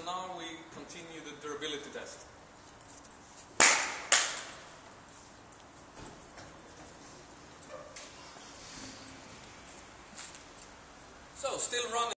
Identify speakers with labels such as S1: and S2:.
S1: So now we continue the durability test. So still running.